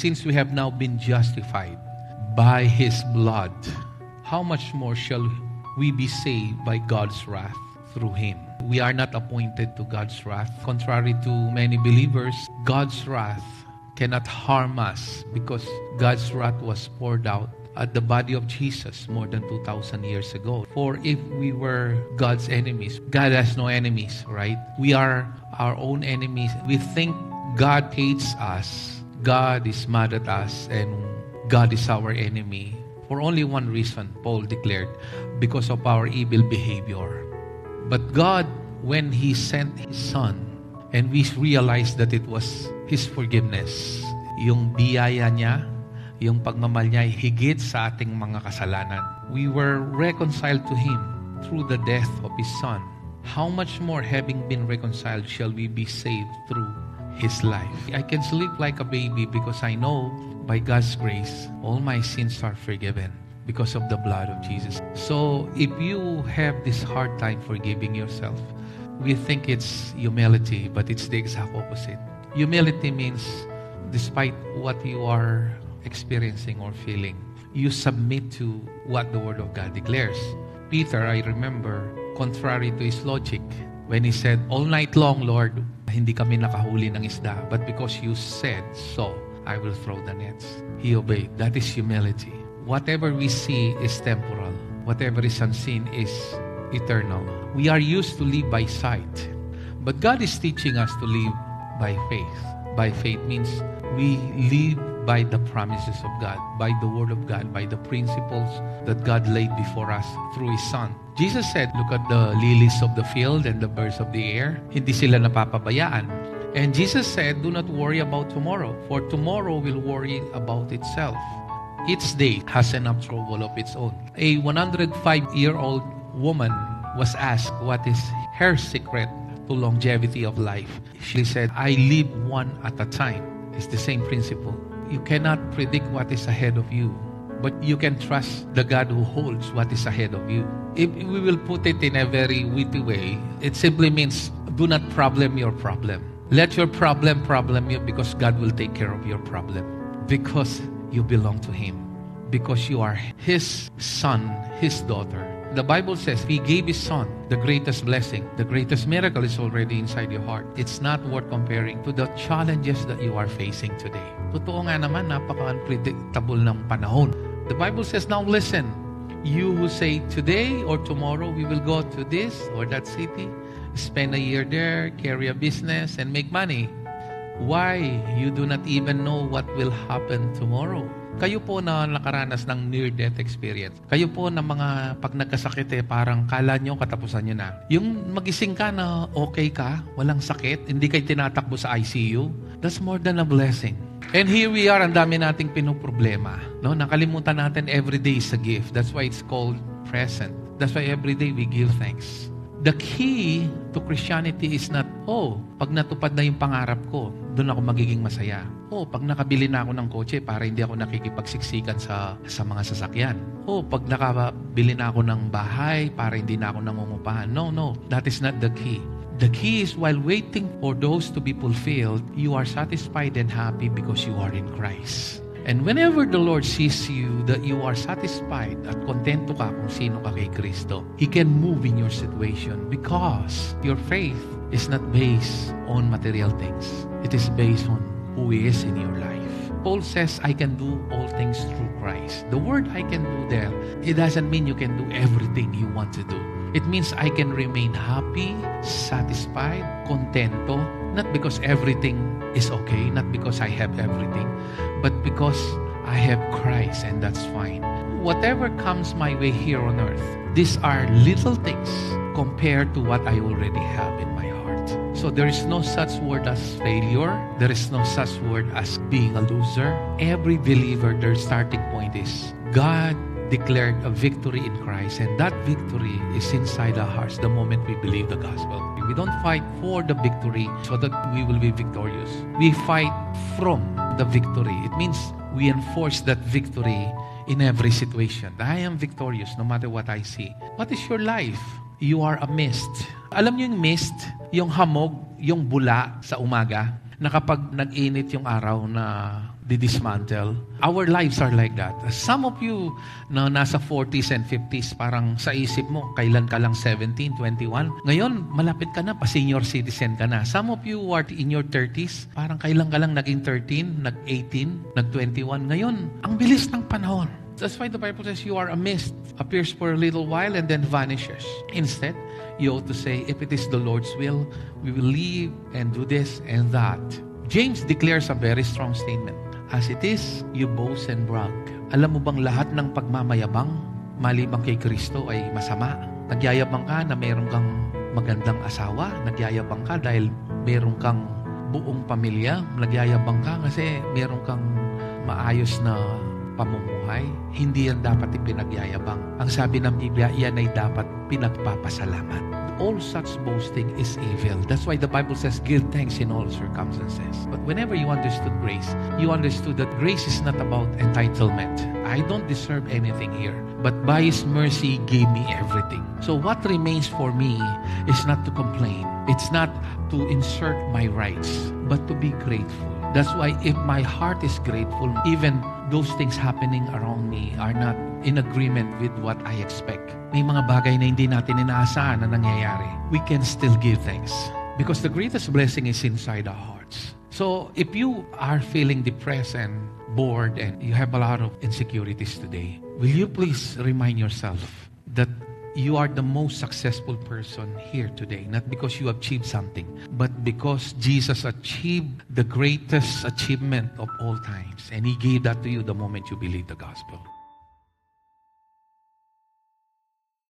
Since we have now been justified by His blood, how much more shall we be saved by God's wrath through Him? We are not appointed to God's wrath. Contrary to many believers, God's wrath cannot harm us because God's wrath was poured out at the body of Jesus more than 2,000 years ago. For if we were God's enemies, God has no enemies, right? We are our own enemies. We think God hates us, God is mad at us, and God is our enemy. For only one reason, Paul declared, because of our evil behavior. But God, when He sent His Son, and we realized that it was His forgiveness, yung biyaya niya, yung pagmamahal niya ay higit sa ating mga kasalanan. We were reconciled to Him through the death of His Son. How much more, having been reconciled, shall we be saved through His life? I can sleep like a baby because I know by God's grace, all my sins are forgiven because of the blood of Jesus. So if you have this hard time forgiving yourself, we think it's humility, but it's the exact opposite. Humility means despite what you are experiencing or feeling, you submit to what the Word of God declares. Peter, I remember, contrary to his logic, when he said, All night long, Lord, hindi kami nakahuli ng isda, but because you said so, I will throw the nets. He obeyed. That is humility. Whatever we see is temporal. Whatever is unseen is eternal. We are used to live by sight. But God is teaching us to live by faith. By faith means we live by the promises of God, by the Word of God, by the principles that God laid before us through His Son. Jesus said, look at the lilies of the field and the birds of the air. Hindi sila napapabayaan. And Jesus said, do not worry about tomorrow, for tomorrow will worry about itself. Each day has enough trouble of its own. A 105-year-old woman was asked what is her secret to longevity of life. She said, I live one at a time. It's the same principle. You cannot predict what is ahead of you, but you can trust the God who holds what is ahead of you. If we will put it in a very witty way, it simply means do not problem your problem. Let your problem problem you because God will take care of your problem. Because you belong to Him. Because you are His son, His daughter. The Bible says He gave His Son the greatest blessing. The greatest miracle is already inside your heart. It's not worth comparing to the challenges that you are facing today. Totoo nga naman, napaka-unpredictable ng panahon. The Bible says, now listen, you who say today or tomorrow we will go to this or that city, spend a year there, carry a business, and make money. Why? You do not even know what will happen tomorrow. Kayo po na nakaranas ng near-death experience. Kayo po na mga pag nagkasakit eh, parang kala nyo katapusan nyo na. Yung magising ka na okay ka, walang sakit, hindi kayo tinatakbo sa ICU, that's more than a blessing. And here we are, ang dami nating pinoproblema. No? Nakalimutan natin every day is a gift. That's why it's called present. That's why every day we give thanks. The key to Christianity is not, oh, pag natupad na yung pangarap ko, doon ako magiging masaya. Oh, pag nakabili na ako ng kotse para hindi ako nakikipagsiksikan sa, sa mga sasakyan. Oh, pag nakabili na ako ng bahay para hindi na ako nangungupahan. No, no, that is not the key. The key is while waiting for those to be fulfilled, you are satisfied and happy because you are in Christ. And whenever the Lord sees you that you are satisfied at kontento ka kung sino ka kay Kristo, He can move in your situation because your faith is not based on material things. It is based on who He is in your life. Paul says, I can do all things through Christ. The word I can do there, it doesn't mean you can do everything you want to do. It means I can remain happy, satisfied, contento, not because everything is okay, not because I have everything, but because I have Christ and that's fine. Whatever comes my way here on earth, these are little things compared to what I already have in my heart. So there is no such word as failure. There is no such word as being a loser. Every believer, their starting point is God declared a victory in Christ, and that victory is inside our hearts the moment we believe the gospel. We don't fight for the victory so that we will be victorious. We fight from the victory. It means we enforce that victory in every situation. I am victorious no matter what I see. What is your life? You are a mist. Alam niyo yung mist, yung hamog, yung bula sa umaga, na kapag nag-init yung araw na didismantle. Our lives are like that. Some of you na nasa 40s and 50s, parang sa isip mo, kailan ka lang 17, 21. Ngayon, malapit ka na, pa senior citizen ka na. Some of you are in your 30s, parang kailan ka lang naging 13, nag-18, nag-21. Ngayon, ang bilis ng panahon. That's why the Bible says you are a mist, appears for a little while and then vanishes. Instead, you ought to say, if it is the Lord's will, we will live and do this and that. James declares a very strong statement. As it is, you boast and brag. Alam mo bang lahat ng pagmamayabang, malibang kay Kristo ay masama? Nagyayabang ka na meron kang magandang asawa. Nagyayabang ka dahil meron kang buong pamilya. Nagyayabang ka kasi meron kang maayos na pamumuhay. Hindi yan dapat ipinagyayabang. Ang sabi ng Biblia, yan ay dapat pinagpapasalamat. All such boasting is evil. That's why the Bible says, give thanks in all circumstances. But whenever you understood grace, you understood that grace is not about entitlement. I don't deserve anything here. But by His mercy, gave me everything. So what remains for me is not to complain. It's not to insert my rights, but to be grateful. That's why if my heart is grateful, even those things happening around me are not in agreement with what I expect. May mga bagay na hindi natin inaasahan na nangyayari. We can still give thanks. Because the greatest blessing is inside our hearts. So if you are feeling depressed and bored and you have a lot of insecurities today, will you please remind yourself that you are the most successful person here today, not because you achieved something, but because Jesus achieved the greatest achievement of all times. And He gave that to you the moment you believe the gospel.